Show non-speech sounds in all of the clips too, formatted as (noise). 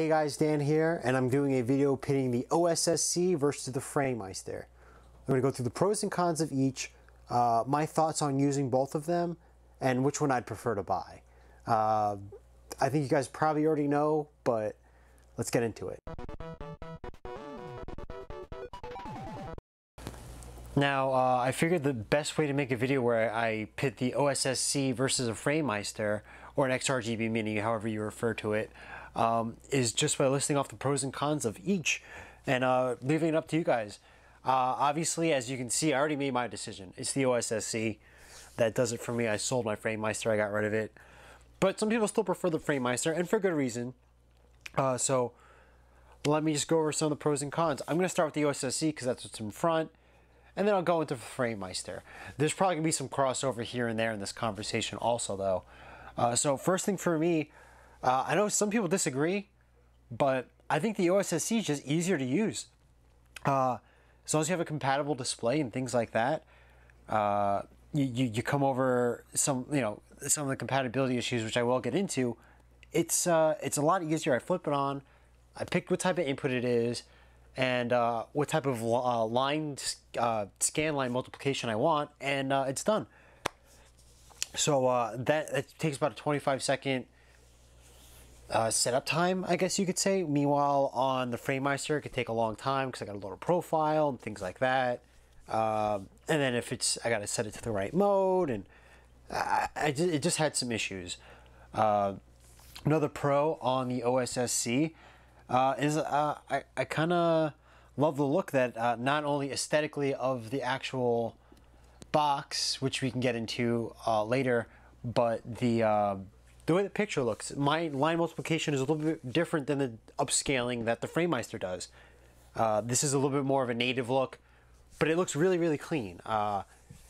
Hey guys, Dan here, and I'm doing a video pitting the OSSC versus the Framemeister. I'm going to go through the pros and cons of each, uh, my thoughts on using both of them, and which one I'd prefer to buy. Uh, I think you guys probably already know, but let's get into it. Now, uh, I figured the best way to make a video where I pit the OSSC versus a Framemeister, or an XRGB Mini, however you refer to it, um, is just by listing off the pros and cons of each and uh, leaving it up to you guys. Uh, obviously, as you can see, I already made my decision. It's the OSSC that does it for me. I sold my Framemeister, I got rid of it. But some people still prefer the Framemeister, and for good reason. Uh, so let me just go over some of the pros and cons. I'm going to start with the OSSC because that's what's in front, and then I'll go into the Framemeister. There's probably going to be some crossover here and there in this conversation also, though. Uh, so first thing for me, uh, I know some people disagree, but I think the OSSC is just easier to use. Uh, as long as you have a compatible display and things like that, uh, you, you, you, come over some, you know, some of the compatibility issues, which I will get into. It's, uh, it's a lot easier. I flip it on, I pick what type of input it is, and uh, what type of uh, line scan line multiplication I want, and it's done. So that, that takes about a 25 second uh, setup time, I guess you could say. Meanwhile, on the Framemeister, it could take a long time because I got a lower profile and things like that. Um, and then if it's, I got to set it to the right mode, and I, I just, it just had some issues. Uh, another pro on the OSSC uh, is uh, I, I kind of love the look that uh, not only aesthetically of the actual box, which we can get into uh, later, but the the way the picture looks, my line multiplication is a little bit different than the upscaling that the Framemeister does. Uh, this is a little bit more of a native look, but it looks really, really clean. Uh,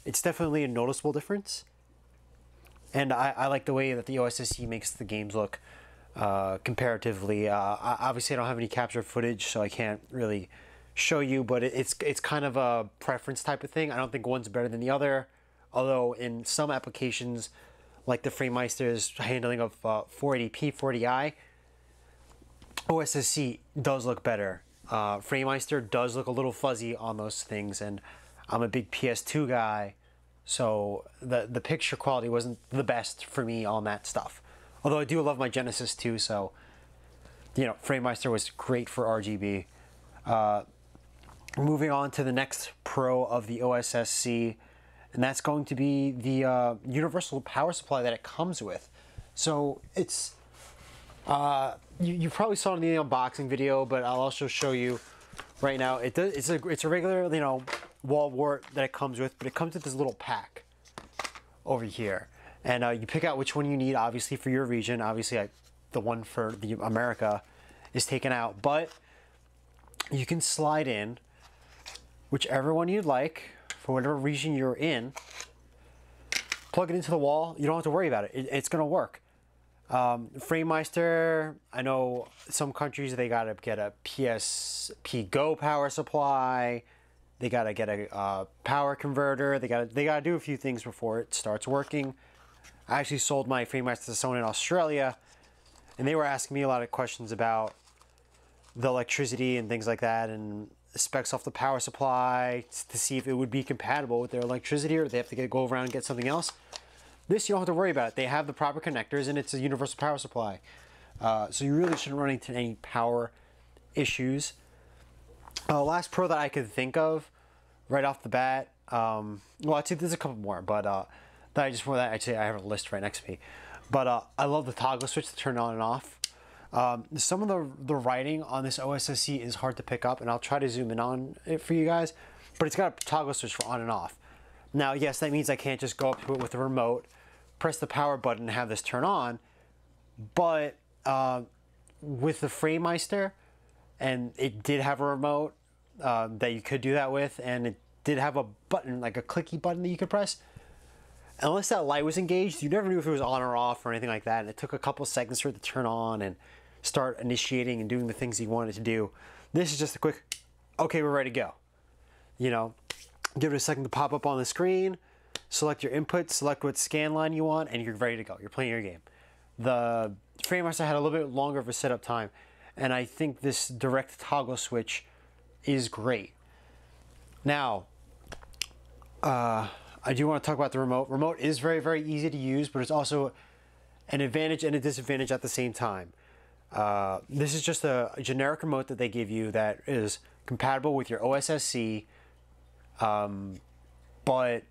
it's definitely a noticeable difference. And I, I, like the way that the OSSC makes the games look uh, comparatively. Uh, obviously, I don't have any capture footage, so I can't really show you, but it's, it's kind of a preference type of thing. I don't think one's better than the other, although in some applications, like the Framemeister's handling of uh, 480p, 40i, OSSC does look better. Uh, Framemeister does look a little fuzzy on those things, and I'm a big PS2 guy, so the the picture quality wasn't the best for me on that stuff. Although I do love my Genesis too, so you know, Framemeister was great for RGB. Uh, moving on to the next pro of the OSSC and that's going to be the uh, universal power supply that it comes with. So it's, uh, you, you probably saw in the unboxing video, but I'll also show you right now. It does, it's a, it's a regular, you know, wall wart that it comes with, but it comes with this little pack over here. And uh, you pick out which one you need, obviously for your region. Obviously, I, the one for the America is taken out, but you can slide in whichever one you'd like for whatever region you're in, plug it into the wall. You don't have to worry about it. it it's going to work. Um, Framemeister, I know some countries they got to get a PSP Go power supply. They got to get a uh, power converter. They got they got to do a few things before it starts working. I actually sold my Framemeister to someone in Australia, and they were asking me a lot of questions about the electricity and things like that, and specs off the power supply to see if it would be compatible with their electricity or they have to get, go around and get something else. This you don't have to worry about. They have the proper connectors and it's a universal power supply. Uh, so you really shouldn't run into any power issues. Uh, last pro that I could think of right off the bat, um, well, actually there's a couple more, but uh, that I just want that actually I have a list right next to me. But uh, I love the toggle switch to turn on and off. Um, some of the, the writing on this OSSC is hard to pick up, and I'll try to zoom in on it for you guys, but it's got a toggle switch for on and off. Now, yes, that means I can't just go up to it with the remote, press the power button, and have this turn on, but uh, with the Framemeister, and it did have a remote uh, that you could do that with, and it did have a button, like a clicky button that you could press. Unless that light was engaged, you never knew if it was on or off or anything like that, and it took a couple seconds for it to turn on, and start initiating and doing the things you wanted to do. This is just a quick, okay, we're ready to go. You know, give it a second to pop up on the screen, select your input, select what scan line you want, and you're ready to go. You're playing your game. The Framemeister had a little bit longer of a setup time. and I think this direct toggle switch is great. Now, uh, I do want to talk about the remote. Remote is very, very easy to use, but it's also an advantage and a disadvantage at the same time. Uh, this is just a, generic remote that they give you that is compatible with your OSSC, um, but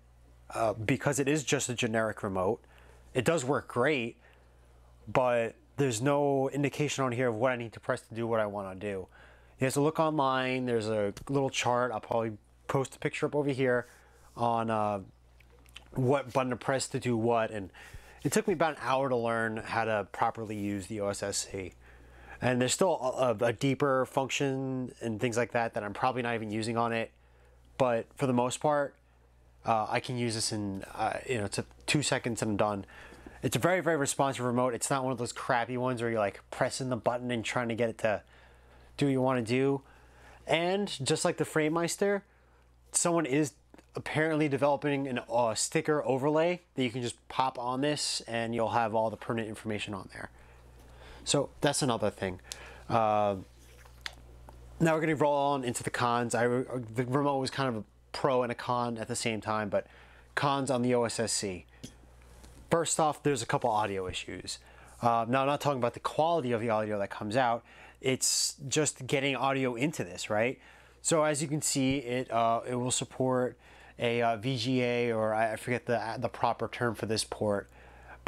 uh, because it is just a generic remote, it does work great, but there's no indication on here of what I need to press to do what I want to do. You have to look online. There's a little chart. I'll probably post a picture up over here on uh, what button to press to do what. And it took me about an hour to learn how to properly use the OSSC. And there's still a, a deeper function and things like that that I'm probably not even using on it. But for the most part, uh, I can use this in, uh, you know, it's two seconds and I'm done. It's a very, very responsive remote. It's not one of those crappy ones where you're like pressing the button and trying to get it to do what you want to do. And just like the FrameMeister, someone is apparently developing a uh, sticker overlay that you can just pop on this and you'll have all the pertinent information on there. So that's another thing. Uh, now we're going to roll on into the cons. I, the remote was kind of a pro and a con at the same time, but cons on the OSSC. First off, there's a couple audio issues. Uh, now, I'm not talking about the quality of the audio that comes out. It's just getting audio into this, right? So as you can see, it uh, it will support a uh, VGA or I forget the the proper term for this port,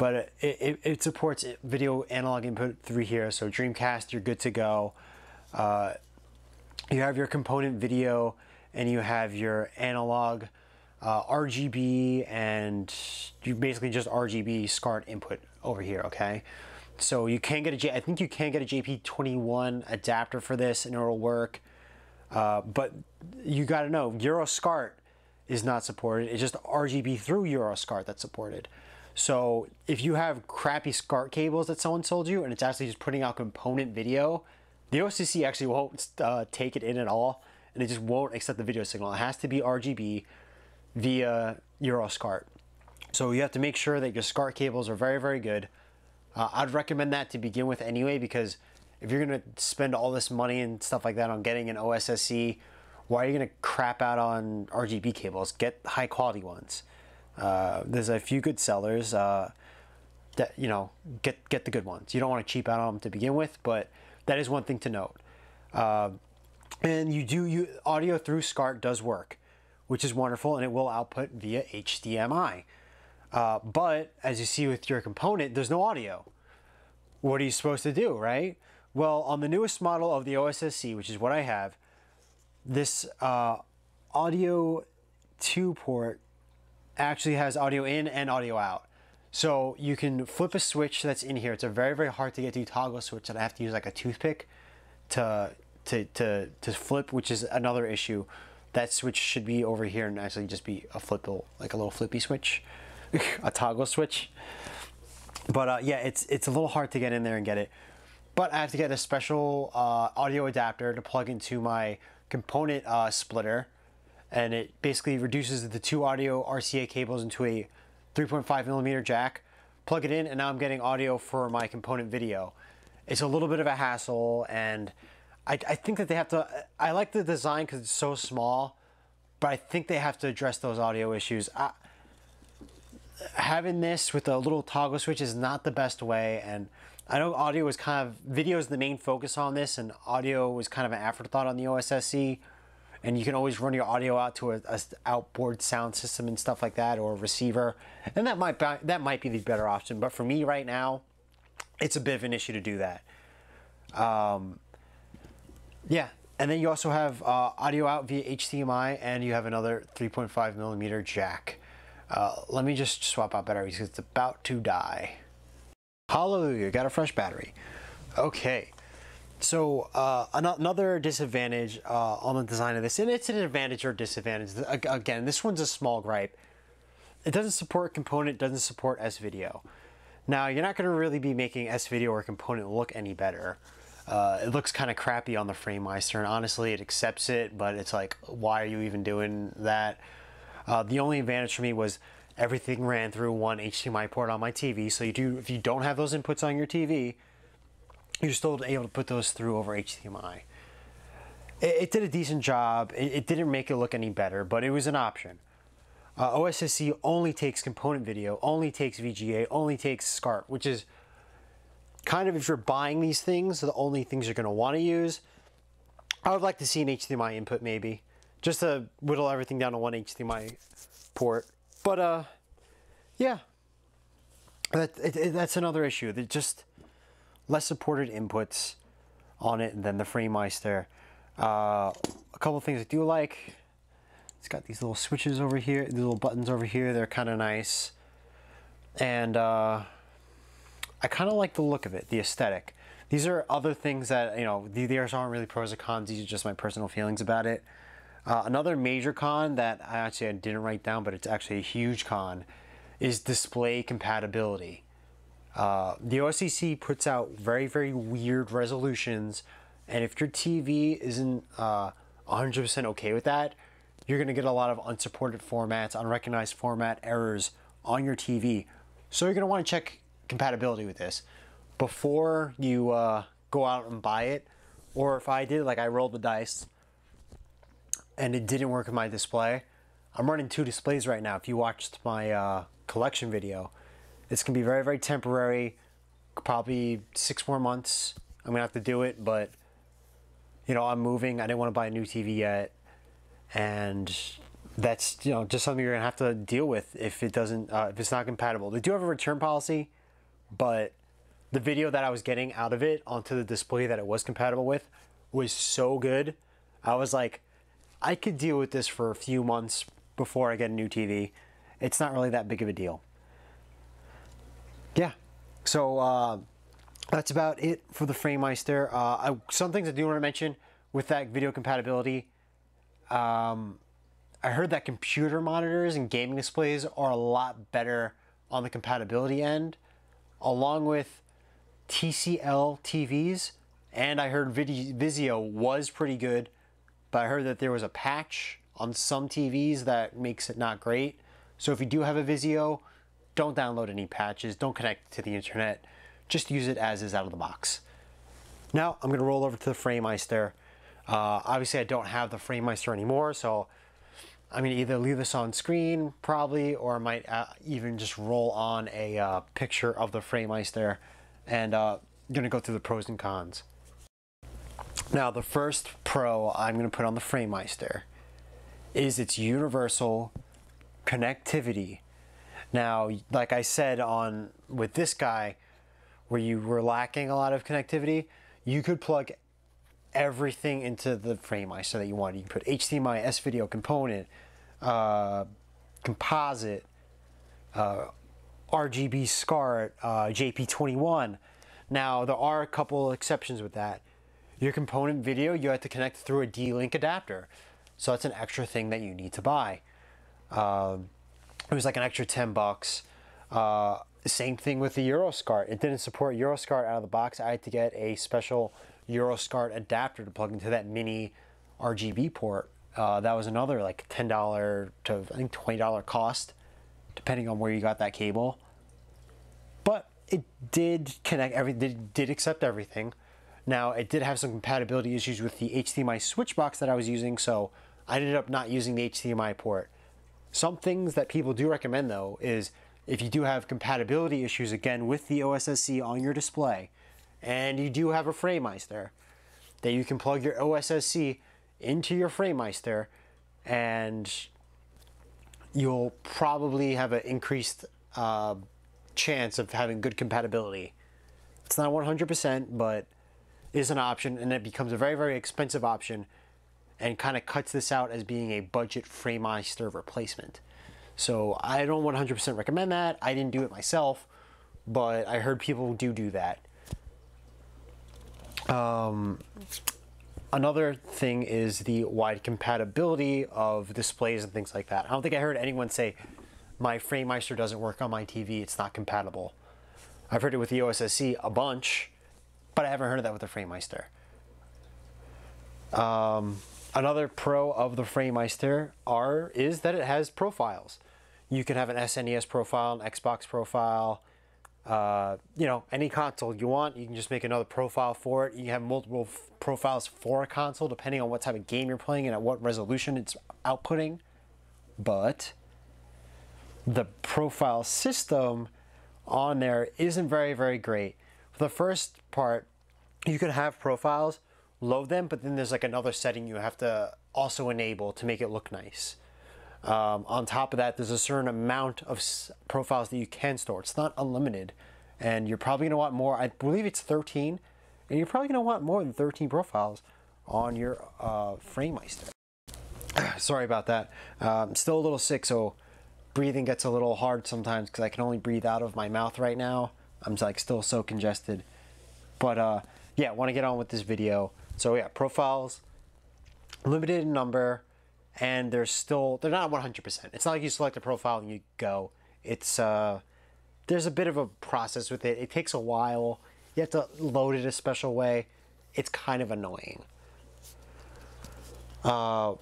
but it, it, it supports video analog input through here. So Dreamcast, you're good to go. Uh, you have your component video and you have your analog uh, RGB and you basically just RGB SCART input over here, okay? So you can get a J, I think you can get a JP21 adapter for this and it'll work. Uh, but you got to know EuroSCART is not supported. It's just RGB through EuroSCART that's supported. So if you have crappy SCART cables that someone sold you and it's actually just putting out component video, the OSSC actually won't uh, take it in at all and it just won't accept the video signal. It has to be RGB via EuroSCART. So you have to make sure that your SCART cables are very, very good. Uh, I'd recommend that to begin with anyway because if you're going to spend all this money and stuff like that on getting an OSSC why are you going to crap out on RGB cables? Get high quality ones. Uh, there's a few good sellers uh, that you know get get the good ones. You don't want to cheap out on them to begin with, but that is one thing to note. Uh, and you do you audio through SCART does work, which is wonderful, and it will output via HDMI. Uh, but as you see with your component, there's no audio. What are you supposed to do, right? Well, on the newest model of the OSSC, which is what I have, this uh, audio 2 port actually has audio in and audio out. So you can flip a switch that's in here. It's a very, very hard to get to toggle switch that I have to use like a toothpick to, to, to, to flip, which is another issue. That switch should be over here and actually just be a flip, like a little flippy switch, (laughs) a toggle switch. But uh, yeah, it's, it's a little hard to get in there and get it. But I have to get a special uh, audio adapter to plug into my component uh, splitter and it basically reduces the two audio RCA cables into a 3.5 millimeter jack. Plug it in and now I'm getting audio for my component video. It's a little bit of a hassle and I, I think that they have to, I like the design because it's so small, but I think they have to address those audio issues. I, having this with a little toggle switch is not the best way and I know audio was kind of, video is the main focus on this and audio was kind of an afterthought on the OSSC. And you can always run your audio out to a, a outboard sound system and stuff like that or a receiver. And that might, be, that might be the better option. But for me right now, it's a bit of an issue to do that. Um, yeah, and then you also have uh, audio out via HDMI and you have another 3.5 millimeter jack. Uh, let me just swap out batteries because it's about to die. Hallelujah, got a fresh battery. Okay, so uh, another disadvantage uh, on the design of this, and it's an advantage or disadvantage. Again, this one's a small gripe. It doesn't support component, doesn't support S-Video. Now, you're not going to really be making S-Video or component look any better. Uh, it looks kind of crappy on the FrameMeister, and honestly, it accepts it, but it's like, why are you even doing that? Uh, the only advantage for me was everything ran through one HDMI port on my TV. So you do, if you don't have those inputs on your TV, you're still able to put those through over HDMI. It, it did a decent job. It, it, didn't make it look any better, but it was an option. Uh, OSSC only takes component video, only takes VGA, only takes SCART, which is kind of if you're buying these things, the only things you're going to want to use. I would like to see an HDMI input maybe, just to whittle everything down to one HDMI port. But uh, yeah, that it, that's another issue. That just less supported inputs on it than the FrameMeister. Uh, a couple things I do like. It's got these little switches over here, these little buttons over here. They're kind of nice, and uh, I kind of like the look of it, the aesthetic. These are other things that you know. These aren't really pros or cons. These are just my personal feelings about it. Uh, another major con that I actually I didn't write down, but it's actually a huge con, is display compatibility. Uh, the OSSC puts out very, very weird resolutions, and if your TV isn't uh, 100% okay with that, you're going to get a lot of unsupported formats, unrecognized format errors on your TV. So you're going to want to check compatibility with this before you uh, go out and buy it. Or if I did, like I rolled the dice and it didn't work with my display. I'm running two displays right now. If you watched my uh, collection video, it's gonna be very, very temporary. Probably six more months. I'm gonna have to do it, but you know, I'm moving. I didn't want to buy a new TV yet, and that's you know just something you're gonna have to deal with if it doesn't uh, if it's not compatible. They do have a return policy, but the video that I was getting out of it onto the display that it was compatible with was so good. I was like, I could deal with this for a few months before I get a new TV. It's not really that big of a deal. Yeah, so uh, that's about it for the FrameMeister. Uh, I, some things I do want to mention with that video compatibility. Um, I heard that computer monitors and gaming displays are a lot better on the compatibility end, along with TCL TVs. And I heard Vizio was pretty good but I heard that there was a patch on some TVs that makes it not great. So if you do have a Vizio, don't download any patches, don't connect to the internet, just use it as is out of the box. Now I'm gonna roll over to the FrameMeister. Uh, obviously I don't have the FrameMeister anymore, so I'm gonna either leave this on screen probably, or I might uh, even just roll on a uh, picture of the FrameMeister and uh, gonna go through the pros and cons. Now, the first pro I'm going to put on the FrameMeister is its universal connectivity. Now, like I said on with this guy, where you were lacking a lot of connectivity, you could plug everything into the FrameMeister that you want. You can put HDMI, S-Video component, uh, composite, uh, RGB SCART, uh, JP21. Now, there are a couple exceptions with that your component video, you have to connect through a D-Link adapter. So that's an extra thing that you need to buy. Um, it was like an extra 10 bucks. Uh, same thing with the Euroscart. It didn't support Euroscart out of the box. I had to get a special Euroscart adapter to plug into that mini RGB port. Uh, that was another like $10 to I think $20 cost, depending on where you got that cable. But it did connect every did, did accept everything. Now, it did have some compatibility issues with the HDMI switch box that I was using, so I ended up not using the HDMI port. Some things that people do recommend though is if you do have compatibility issues again with the OSSC on your display, and you do have a FrameMeister, that you can plug your OSSC into your FrameMeister and you'll probably have an increased uh, chance of having good compatibility. It's not 100%, but is an option and it becomes a very, very expensive option and kind of cuts this out as being a budget FrameMeister replacement. So I don't 100% recommend that. I didn't do it myself, but I heard people do do that. Um, another thing is the wide compatibility of displays and things like that. I don't think I heard anyone say, my FrameMeister doesn't work on my TV, it's not compatible. I've heard it with the OSSC a bunch, but I haven't heard of that with the FrameMeister. Um, another pro of the FrameMeister are is that it has profiles. You can have an SNES profile, an Xbox profile, uh, you know, any console you want, you can just make another profile for it. You have multiple profiles for a console depending on what type of game you're playing and at what resolution it's outputting. But the profile system on there isn't very, very great. For the first part, you can have profiles, load them, but then there's like another setting you have to also enable to make it look nice. Um, on top of that, there's a certain amount of profiles that you can store. It's not unlimited, and you're probably gonna want more. I believe it's 13, and you're probably gonna want more than 13 profiles on your uh, FrameMeister. (clears throat) Sorry about that. Um, still a little sick, so breathing gets a little hard sometimes because I can only breathe out of my mouth right now. I'm like still so congested. But uh, yeah, want to get on with this video. So yeah, profiles, limited in number, and they're still they're not 100%. It's not like you select a profile and you go. It's uh, there's a bit of a process with it. It takes a while. You have to load it a special way. It's kind of annoying. Uh,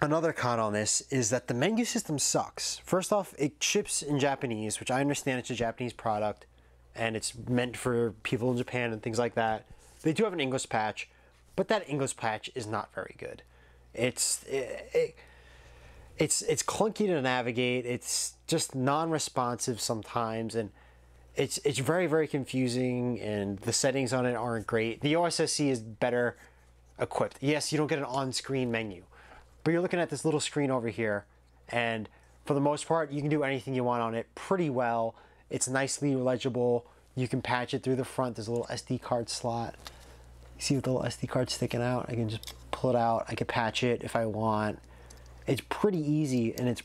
another con on this is that the menu system sucks. First off, it ships in Japanese, which I understand it's a Japanese product and it's meant for people in Japan and things like that. They do have an English patch, but that English patch is not very good. It's it, it, it's it's clunky to navigate. It's just non-responsive sometimes, and it's it's very very confusing. And the settings on it aren't great. The OSSC is better equipped. Yes, you don't get an on-screen menu, but you're looking at this little screen over here, and for the most part, you can do anything you want on it pretty well. It's nicely legible. You can patch it through the front. There's a little SD card slot. See the little SD card sticking out? I can just pull it out. I can patch it if I want. It's pretty easy and it's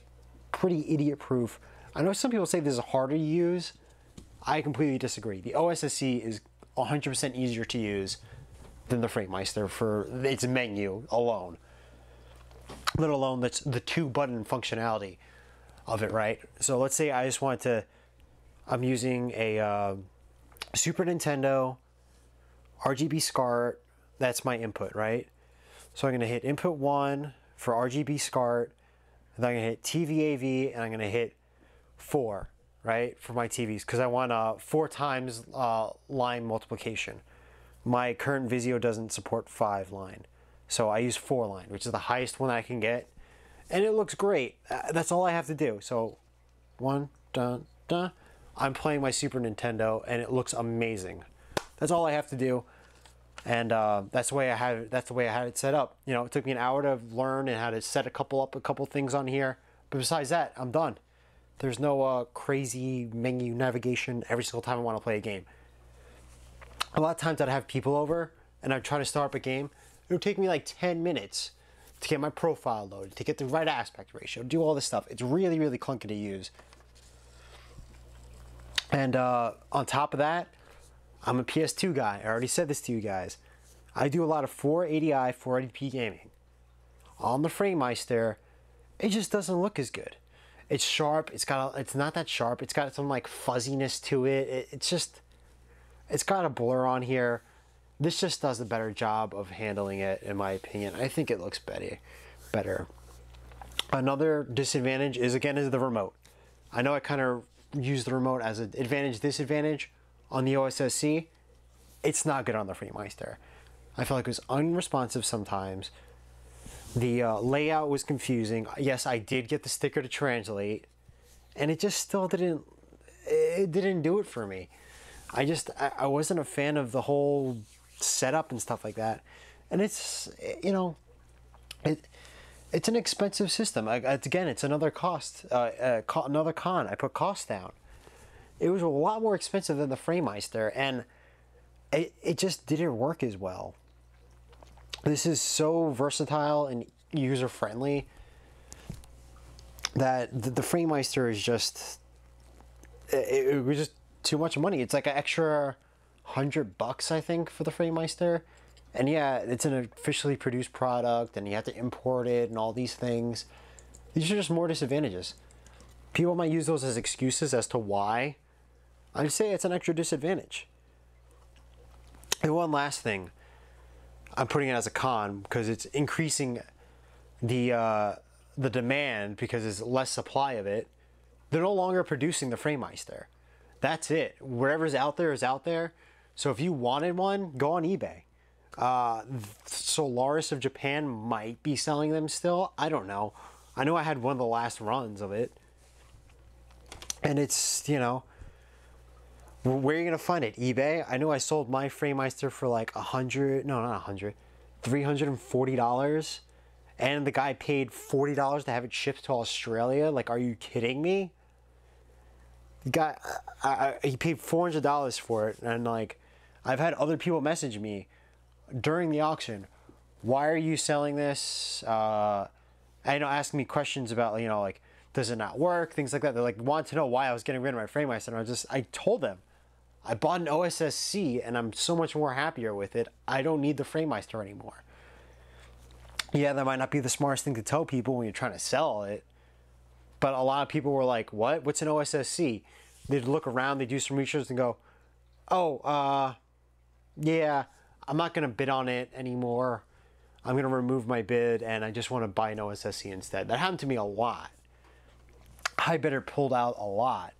pretty idiot proof. I know some people say this is harder to use. I completely disagree. The OSSC is 100% easier to use than the FrameMeister for its menu alone. Let alone that's the two button functionality of it, right? So let's say I just want to, I'm using a uh, Super Nintendo RGB SCART, that's my input, right? So I'm to hit input 1 for RGB SCART, and then I'm to hit TVAV, and I'm to hit 4, right, for my TVs, because I want uh, 4 times uh, line multiplication. My current Vizio doesn't support 5 line, so I use 4 line, which is the highest one I can get, and it looks great. Uh, that's all I have to do. So, 1, dun, dun. I'm playing my Super Nintendo, and it looks amazing. That's all I have to do and uh, that's the way I had it, that's the way I had it set up. You know, it took me an hour to learn and how to set a couple up a couple things on here, but besides that, I'm done. There's no uh, crazy menu navigation every single time I want to play a game. A lot of times I'd have people over and I'd try to start up a game. It would take me like 10 minutes to get my profile loaded, to get the right aspect ratio, do all this stuff. It's really, really clunky to use. And uh, on top of that, I'm a PS2 guy. I already said this to you guys. I do a lot of 480i, 480p gaming. On the FrameMeister, it just doesn't look as good. It's sharp. It's got. A, it's not that sharp. It's got some like fuzziness to it. it. It's just. It's got a blur on here. This just does a better job of handling it, in my opinion. I think it looks better. Better. Another disadvantage is again is the remote. I know I kind of use the remote as an advantage disadvantage on the OSSC, it's not good on the FrameMeister. I felt like it was unresponsive sometimes. The uh, layout was confusing. Yes, I did get the sticker to translate, and it just still didn't. It didn't do it for me. I just I, wasn't a fan of the whole setup and stuff like that. And it's you know, it it's an expensive system. Again, it's another cost, uh, uh, another con. I put cost down it was a lot more expensive than the FrameMeister, and it, it just didn't work as well. This is so versatile and user friendly that the, the FrameMeister is just it, it, was just too much money. It's like an extra hundred bucks, I think, for the FrameMeister. And yeah, it's an officially produced product, and you have to import it and all these things. These are just more disadvantages. People might use those as excuses as to why I'd say it's an extra disadvantage. And one last thing, I'm putting it as a con because it's increasing the uh, the demand because there's less supply of it. They're no longer producing the Framemeister. That's it. Whatever's out there is out there. So if you wanted one, go on eBay. Uh, Solaris of Japan might be selling them still. I don't know. I know I had one of the last runs of it. And it's, you know, where are you to find it? eBay? I know I sold my Framemeister for like a hundred, no, not a hundred, $340. And the guy paid $40 to have it shipped to Australia. Like, are you kidding me? The guy, I, I, he paid $400 for it. And like, I've had other people message me during the auction, why are you selling this? Uh, I know, asking me questions about, you know, like, does it not work? Things like that. They like want to know why I was getting rid of my Framemeister. And I just, I told them, I bought an OSSC and I'm so much more happier with it. I don't need the Framemeister anymore. Yeah, that might not be the smartest thing to tell people when you're trying to sell it. But a lot of people were like, what? What's an OSSC? They'd look around, they do some research and go, oh, uh, yeah, I'm not going to bid on it anymore. I'm going to remove my bid and I just want to buy an OSSC instead. That happened to me a lot. High bidder pulled out a lot.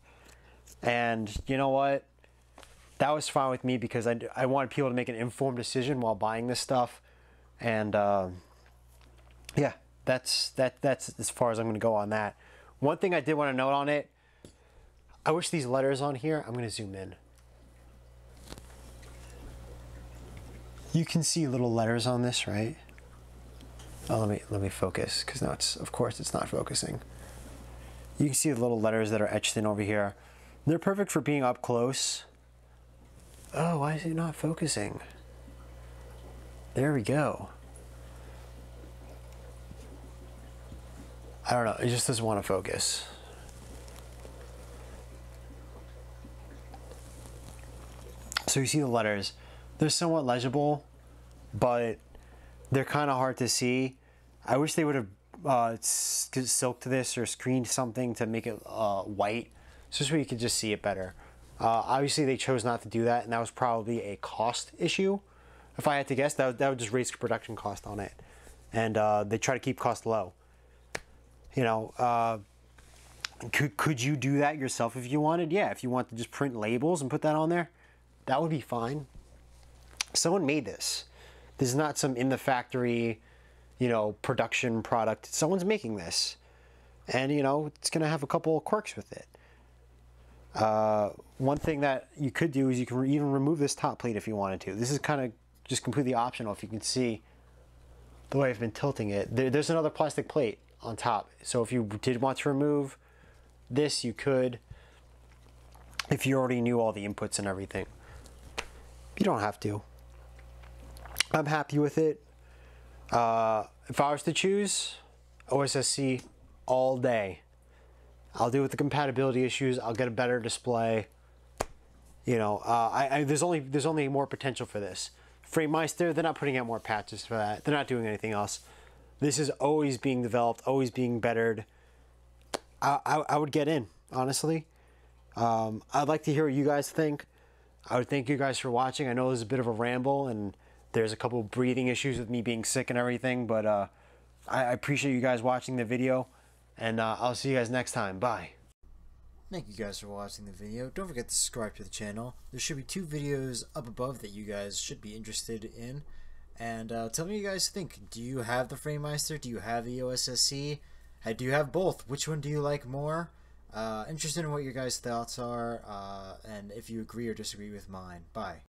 And you know what? That was fine with me because I, I wanted people to make an informed decision while buying this stuff. And uh, yeah, that's that that's as far as I'm going to go on that. One thing I did want to note on it, I wish these letters on here, I'm going to zoom in. You can see little letters on this, right? Oh, let me let me focus because now it's of course it's not focusing. You can see the little letters that are etched in over here. They're perfect for being up close. Oh, why is it not focusing? There we go. I don't know, it just doesn't want to focus. So you see the letters they're somewhat legible, but they're kind of hard to see. I wish they would have uh, silked this or screened something to make it uh, white, so you could just see it better. Uh, obviously, they chose not to do that, and that was probably a cost issue. If I had to guess, that would, that would just raise production cost on it, and uh, they try to keep cost low. You know, uh, could could you do that yourself if you wanted? Yeah, if you want to just print labels and put that on there, that would be fine someone made this. This is not some in the factory, you know, production product. Someone's making this. And, you know, it's going to have a couple quirks with it. Uh, one thing that you could do is you can even remove this top plate if you wanted to. This is kind of just completely optional if you can see the way I've been tilting it. There, there's another plastic plate on top. So if you did want to remove this, you could if you already knew all the inputs and everything. You don't have to. I'm happy with it. Uh, if I was to choose, OSSC all day. I'll deal with the compatibility issues. I'll get a better display. You know, uh, I, I, there's only there's only more potential for this. Framemeister, they're not putting out more patches for that. They're not doing anything else. This is always being developed, always being bettered. I, I, I would get in, honestly. Um, I'd like to hear what you guys think. I would thank you guys for watching. I know this is a bit of a ramble and there's a couple breathing issues with me being sick and everything, but uh, I, I, appreciate you guys watching the video, and uh, I'll see you guys next time. Bye. Thank you guys for watching the video. Don't forget to subscribe to the channel. There should be two videos up above that you guys should be interested in. And uh, tell me what you guys think. Do you have the Framemeister? Do you have the OSSC? Do you have both? Which one do you like more? Uh, interested in what your guys' thoughts are, uh, and if you agree or disagree with mine. Bye.